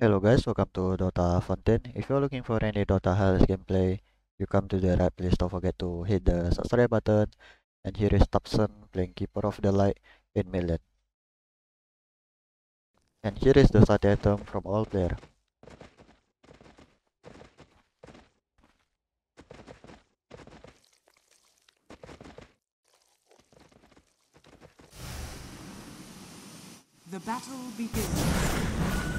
Hello guys, welcome to Dota Fountain. If you're looking for any Dota Hells gameplay, you come to the right place. Don't forget to hit the subscribe button. And here is Topson playing Keeper of the Light in mid And here is the starting item from all player. The battle begins.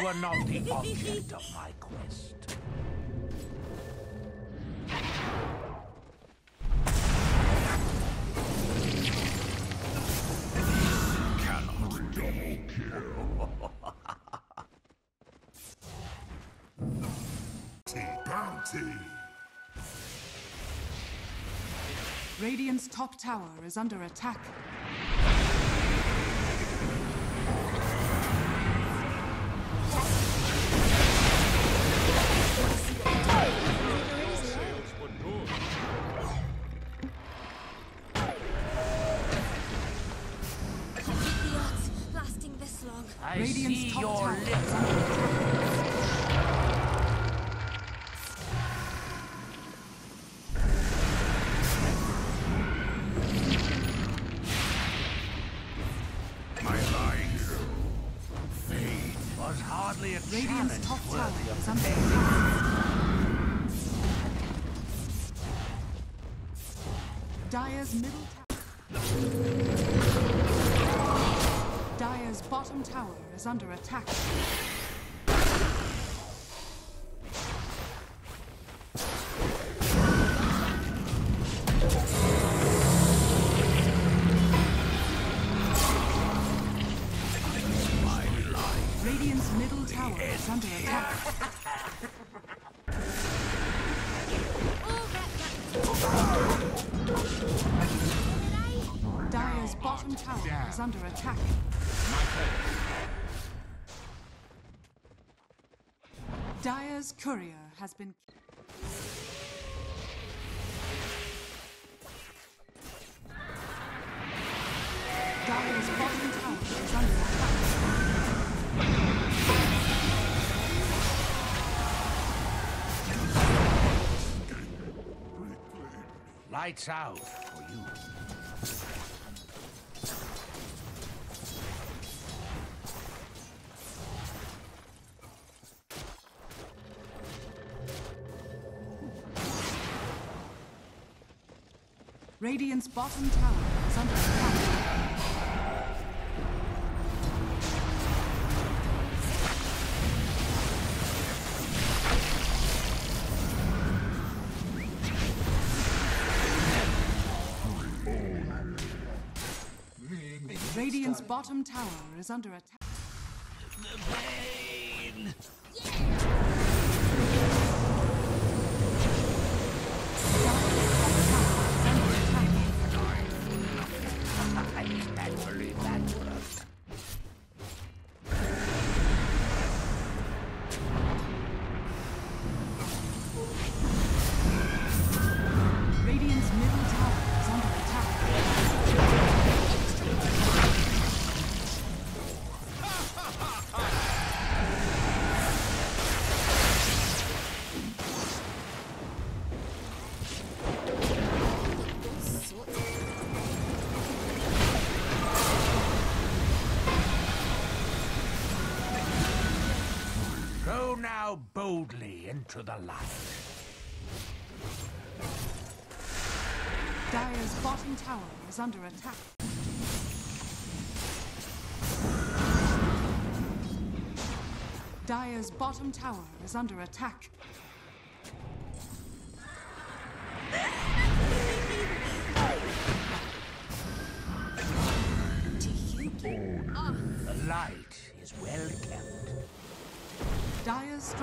You were not the object of my quest. Cannot double kill. Bounty. Radiant's top tower is under attack. Top tower is under attack. Dire's middle tower. Dire's bottom tower is under attack. Is under attack. Dire's bottom tower is under attack. Dire's courier has been. Dire's bottom tower is under attack. Lights out for you. Radiant's bottom tower is under attack. Radiant's bottom tower is under attack. I now boldly into the light. Dire's bottom tower is under attack. Dire's bottom tower is under attack.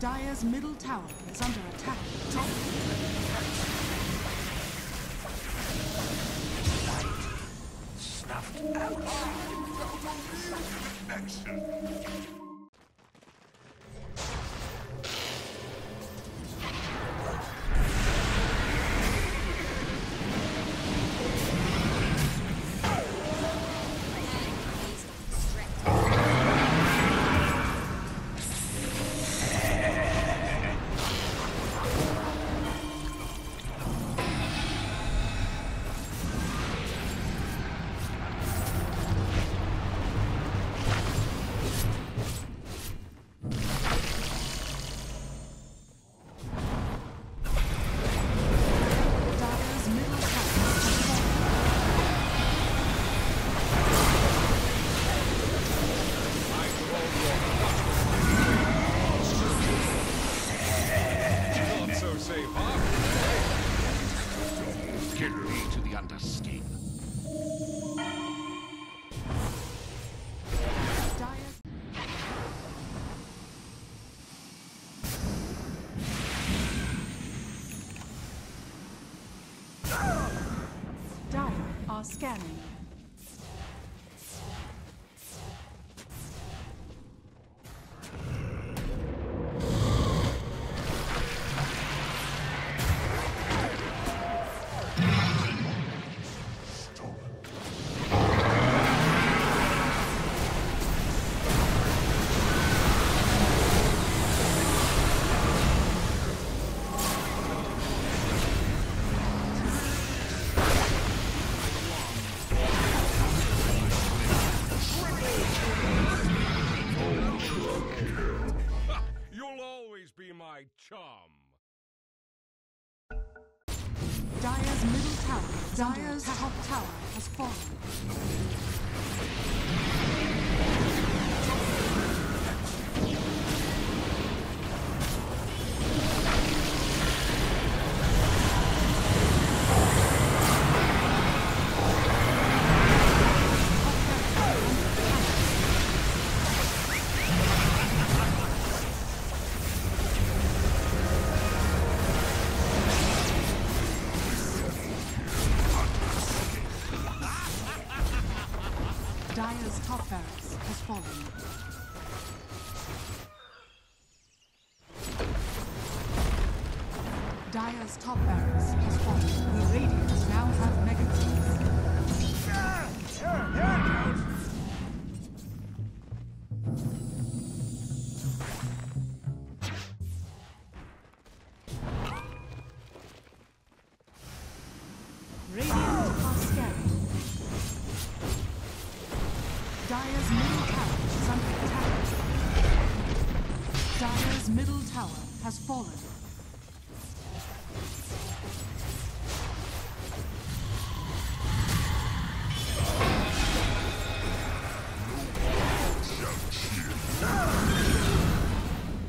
Dire's middle tower is under attack. Snuffed out. Get Scanning. Dire's middle tower. Top tower has fallen. Dire's top barracks has fallen. Dire's top barracks has fallen. The Radiant now have mega Dire's middle tower is under attack. Dire's middle tower has fallen.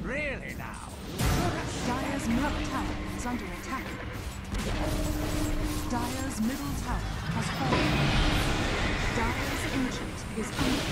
Really now? Dire's middle tower is under attack. Dire's middle tower has fallen. Dire's ancient is under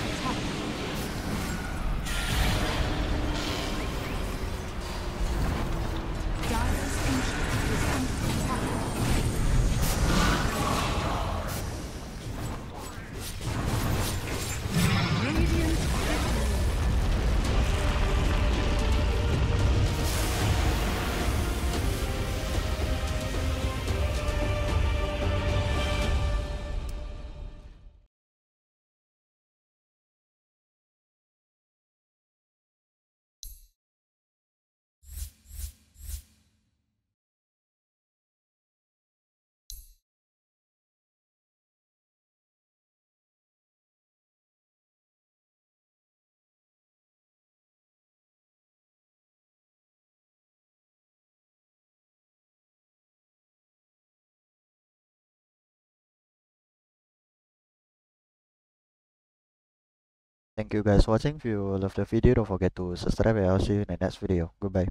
Thank you guys for watching. If you love the video, don't forget to subscribe and I'll see you in the next video. Goodbye.